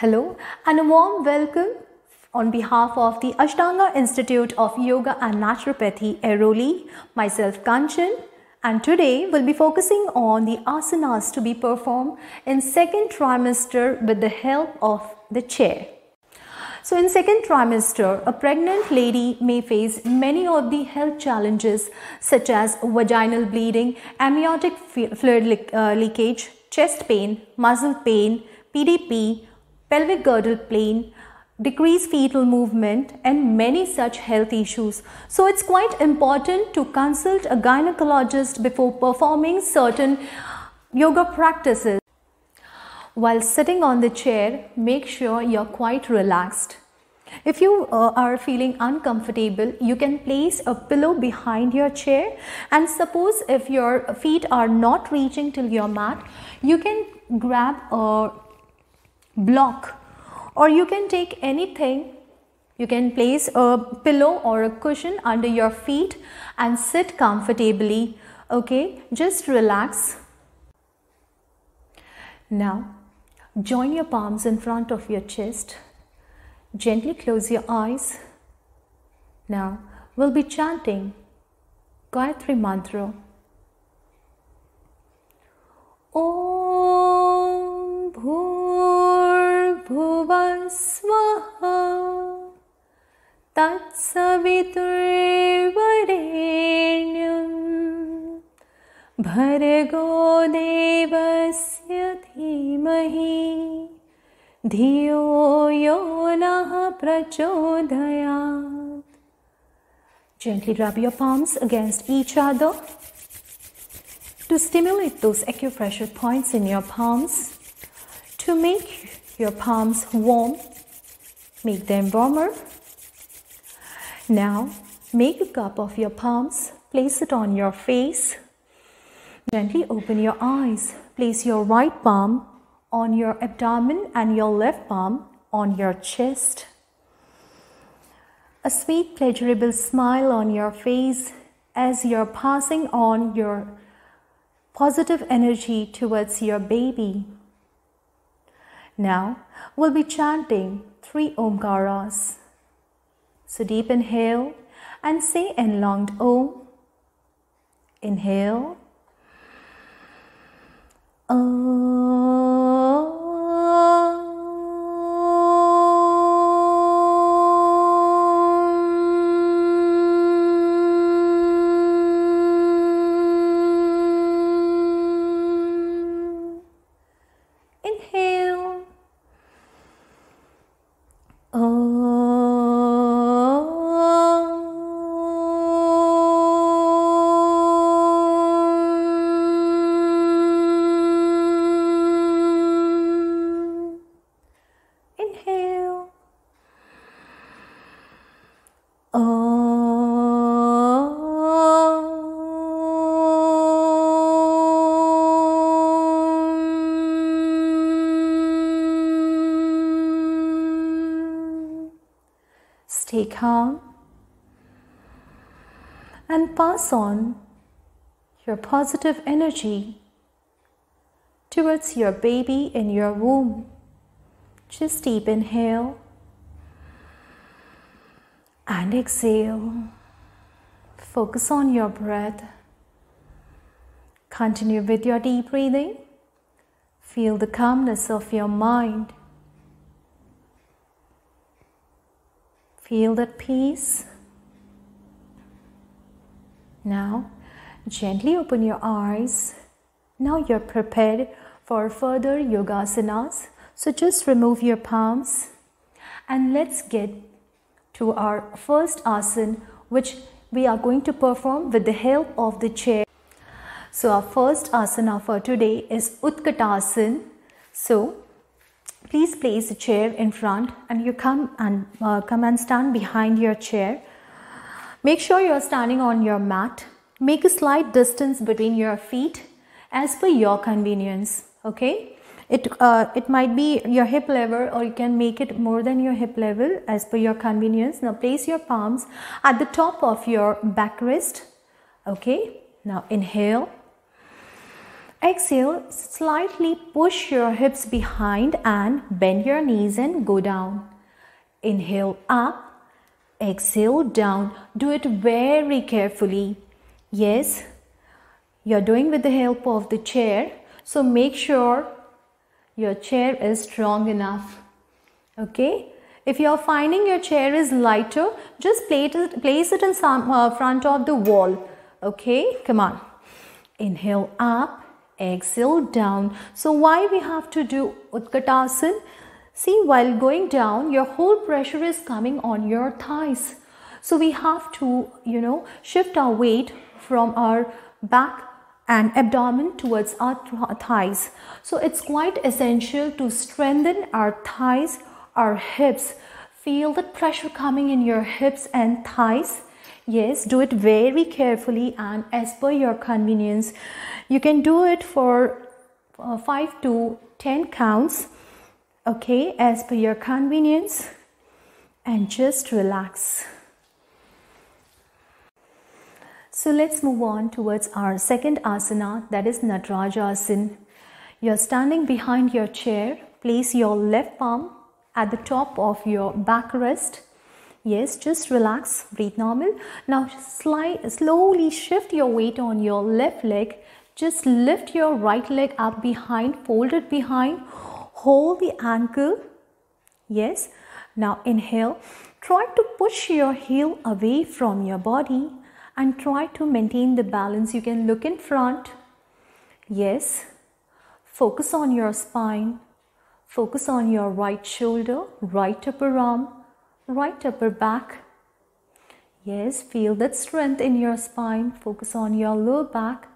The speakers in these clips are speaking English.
Hello and a warm welcome on behalf of the Ashtanga Institute of Yoga and Naturopathy, Airoli, myself Kanchan, and today we'll be focusing on the asanas to be performed in second trimester with the help of the chair. So in second trimester, a pregnant lady may face many of the health challenges such as vaginal bleeding, amniotic fluid uh, leakage, chest pain, muscle pain, PGP, pelvic girdle pain, decreased fetal movement and many such health issues. So it's quite important to consult a gynecologist before performing certain yoga practices. While sitting on the chair, make sure you're quite relaxed. If you uh, are feeling uncomfortable, you can place a pillow behind your chair and suppose if your feet are not reaching till your mat, you can grab a block. Or you can take anything. You can place a pillow or a cushion under your feet and sit comfortably. Okay? Just relax. Now join your palms in front of your chest. Gently close your eyes. Now we'll be chanting Gayatri mantra तत्सवितुर्वरेण्यं भर्गो देवस्य धीमहि धियो यो नः प्रचोदयात् Gently rub your palms against each other to stimulate those acupressure points in your palms to make your palms warm, make them warmer. Now, make a cup of your palms, place it on your face. Gently open your eyes. Place your right palm on your abdomen and your left palm on your chest. A sweet, pleasurable smile on your face as you're passing on your positive energy towards your baby. Now we'll be chanting three Omkaras. So deep inhale and say enlonged Om. Inhale. Inhale. Stay calm and pass on your positive energy towards your baby in your womb. Just deep inhale and exhale. Focus on your breath. Continue with your deep breathing. Feel the calmness of your mind. Feel that peace. Now, gently open your eyes. Now you're prepared for further yogasanas. So just remove your palms and let's get to our first asana, which we are going to perform with the help of the chair. So our first asana for today is Utkatasana. So please place a chair in front and you come and uh, come and stand behind your chair. Make sure you are standing on your mat. Make a slight distance between your feet as per your convenience. Okay. It, uh, it might be your hip level or you can make it more than your hip level as per your convenience. Now place your palms at the top of your backrest. Okay. Now inhale exhale, slightly push your hips behind and bend your knees and go down. Inhale up, exhale down. Do it very carefully. Yes, you're doing with the help of the chair. So make sure your chair is strong enough. Okay. If you're finding your chair is lighter, just place it, in some uh, front of the wall. Okay, come on. Inhale up, exhale down. So why we have to do Utkatasana? See, while going down, your whole pressure is coming on your thighs. So we have to, you know, shift our weight from our back and abdomen towards our thighs. So it's quite essential to strengthen our thighs, our hips. Feel the pressure coming in your hips and thighs. Yes, do it very carefully and as per your convenience. You can do it for uh, 5 to 10 counts. Okay, as per your convenience. And just relax. So let's move on towards our second asana that is Natarajasana. You're standing behind your chair. Place your left palm at the top of your backrest. Yes, just relax, breathe normal. Now slide, slowly shift your weight on your left leg. Just lift your right leg up behind, fold it behind, hold the ankle. Yes, now inhale. Try to push your heel away from your body and try to maintain the balance. You can look in front. Yes. Focus on your spine. Focus on your right shoulder, right upper arm, right upper back. Yes, feel that strength in your spine. Focus on your lower back.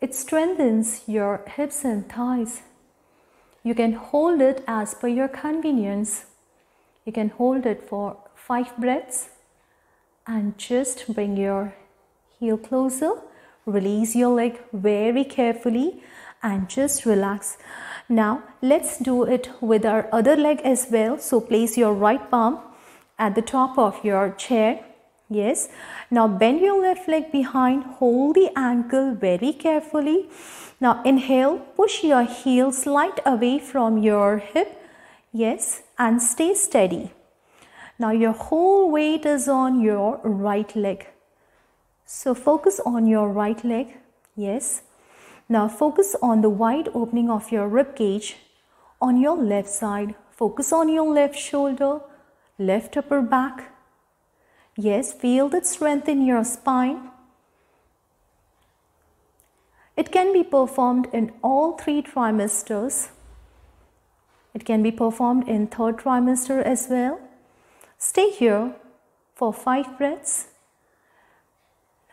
It strengthens your hips and thighs. You can hold it as per your convenience. You can hold it for five breaths and just bring your heel closer. Release your leg very carefully and just relax. Now let's do it with our other leg as well. So place your right palm at the top of your chair. Yes. Now bend your left leg behind. Hold the ankle very carefully. Now inhale. Push your heel slight away from your hip. Yes. And stay steady. Now your whole weight is on your right leg. So focus on your right leg. Yes. Now focus on the wide opening of your rib cage on your left side. Focus on your left shoulder, left upper back. Yes, feel the strength in your spine. It can be performed in all three trimesters. It can be performed in third trimester as well. Stay here for five breaths.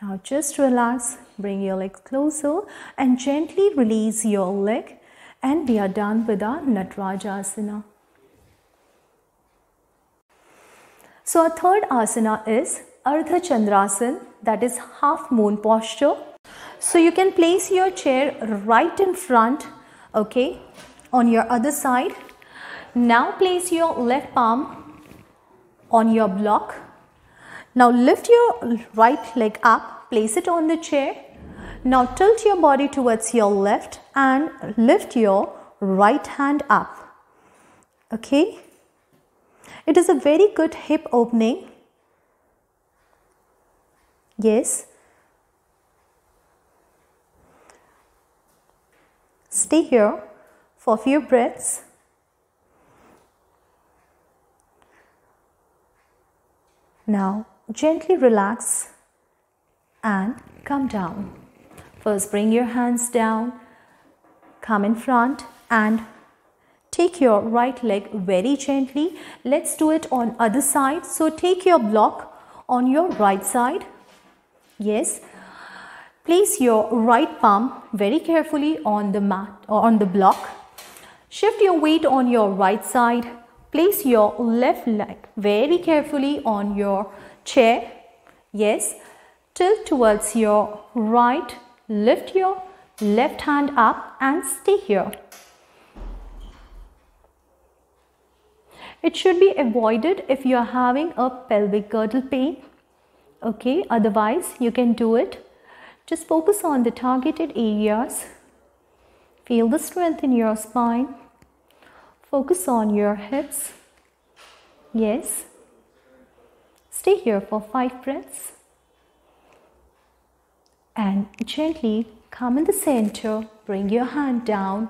Now just relax, bring your legs closer and gently release your leg and we are done with our Natarajasana. So our third asana is Ardha Chandrasana that is half moon posture. So you can place your chair right in front okay on your other side. Now place your left palm on your block. Now lift your right leg up, place it on the chair. Now tilt your body towards your left and lift your right hand up. Okay. It is a very good hip opening. Yes. Stay here for a few breaths. Now gently relax and come down. First bring your hands down, come in front and take your right leg very gently. Let's do it on other side. So take your block on your right side. Yes. Place your right palm very carefully on the mat or on the block. Shift your weight on your right side Place your left leg very carefully on your chair. Yes, tilt towards your right. Lift your left hand up and stay here. It should be avoided if you are having a pelvic girdle pain. Okay, otherwise you can do it. Just focus on the targeted areas. Feel the strength in your spine. Focus on your hips. Yes. Stay here for five breaths. And gently come in the center. Bring your hand down.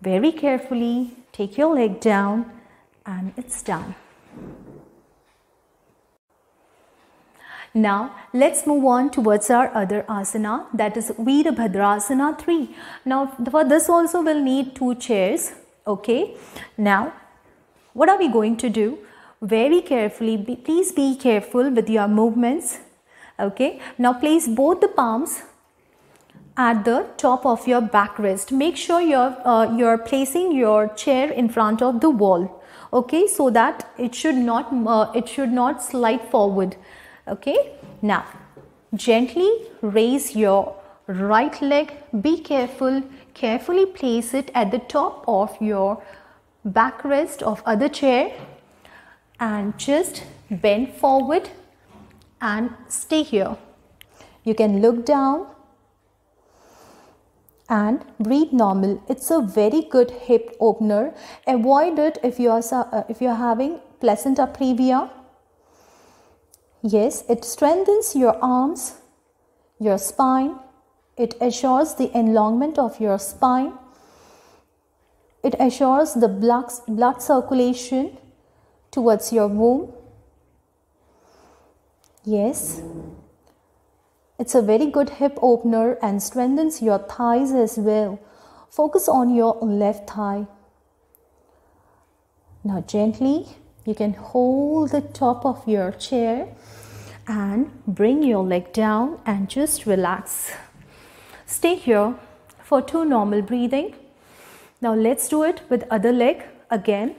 Very carefully take your leg down and it's done. Now let's move on towards our other asana that is Virabhadrasana 3. Now for this also we'll need two chairs. Okay. Now what are we going to do? Very carefully, please be careful with your movements. Okay. Now place both the palms at the top of your backrest. Make sure you're, uh, you're placing your chair in front of the wall. Okay. So that it should not, uh, it should not slide forward okay now gently raise your right leg be careful carefully place it at the top of your backrest of other chair and just bend forward and stay here. You can look down and breathe normal. It's a very good hip opener. Avoid it if you are uh, if you're having placenta previa. Yes, it strengthens your arms, your spine, it assures the enlongment of your spine, it assures the blood, blood circulation towards your womb. Yes, it's a very good hip opener and strengthens your thighs as well. Focus on your left thigh. Now, gently you can hold the top of your chair and bring your leg down and just relax. Stay here for two normal breathing. Now let's do it with other leg again.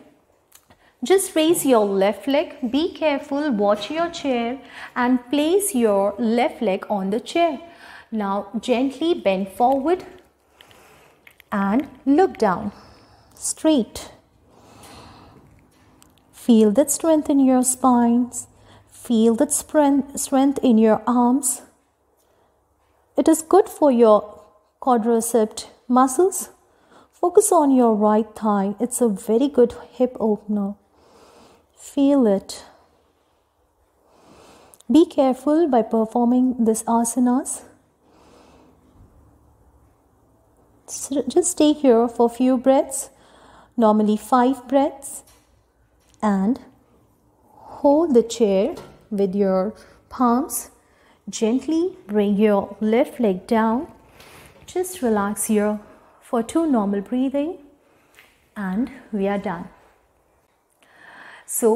Just raise your left leg. Be careful, watch your chair and place your left leg on the chair. Now gently bend forward and look down straight. Feel that strength in your spines. Feel that strength in your arms. It is good for your quadricep muscles. Focus on your right thigh. It's a very good hip opener. Feel it. Be careful by performing this asanas. Just stay here for a few breaths, normally five breaths and hold the chair with your palms. Gently bring your left leg down. Just relax here for two normal breathing and we are done. So,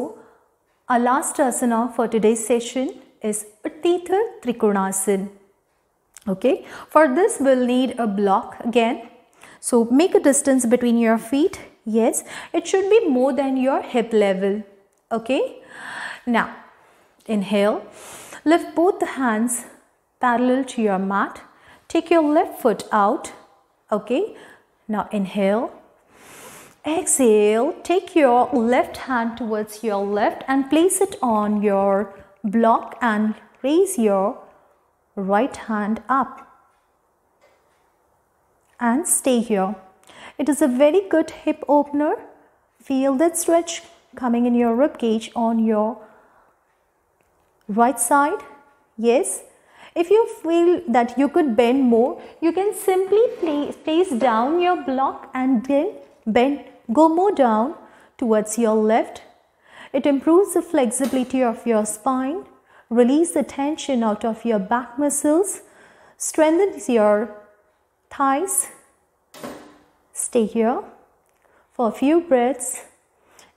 our last asana for today's session is Utthita Trikonasana. Okay, for this we'll need a block again. So, make a distance between your feet Yes, it should be more than your hip level. Okay. Now, inhale. Lift both the hands parallel to your mat. Take your left foot out. Okay. Now, inhale. Exhale. Take your left hand towards your left and place it on your block and raise your right hand up. And stay here. It is a very good hip opener. Feel that stretch coming in your rib cage on your right side. Yes. If you feel that you could bend more, you can simply place, down your block and then bend, go more down towards your left. It improves the flexibility of your spine, release the tension out of your back muscles, strengthens your thighs, Stay here for a few breaths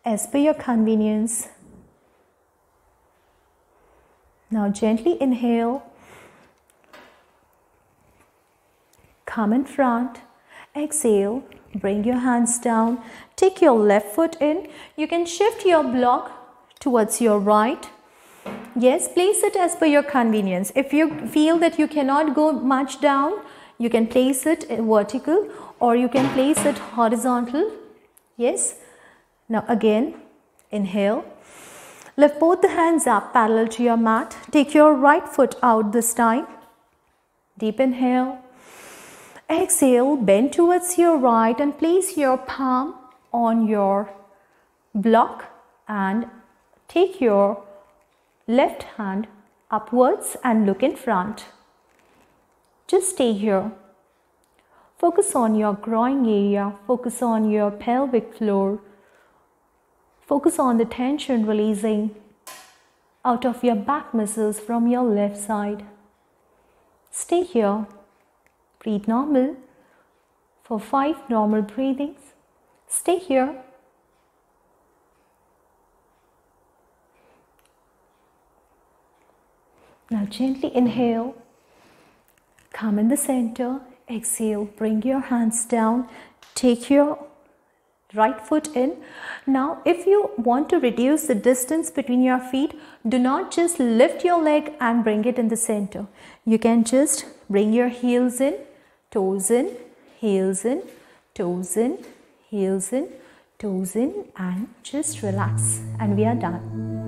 as per your convenience. Now gently inhale. Come in front. Exhale. Bring your hands down. Take your left foot in. You can shift your block towards your right. Yes, place it as per your convenience. If you feel that you cannot go much down, you can place it vertical or you can place it horizontal. Yes. Now again, inhale. Lift both the hands up parallel to your mat. Take your right foot out this time. Deep inhale. Exhale, bend towards your right and place your palm on your block and take your left hand upwards and look in front. Just stay here. Focus on your groin area, focus on your pelvic floor, focus on the tension releasing out of your back muscles from your left side. Stay here. Breathe normal for five normal breathings. Stay here. Now gently inhale. Come in the center. Exhale. Bring your hands down. Take your right foot in. Now, if you want to reduce the distance between your feet, do not just lift your leg and bring it in the center. You can just bring your heels in, toes in, heels in, toes in, heels in, toes in and just relax and we are done.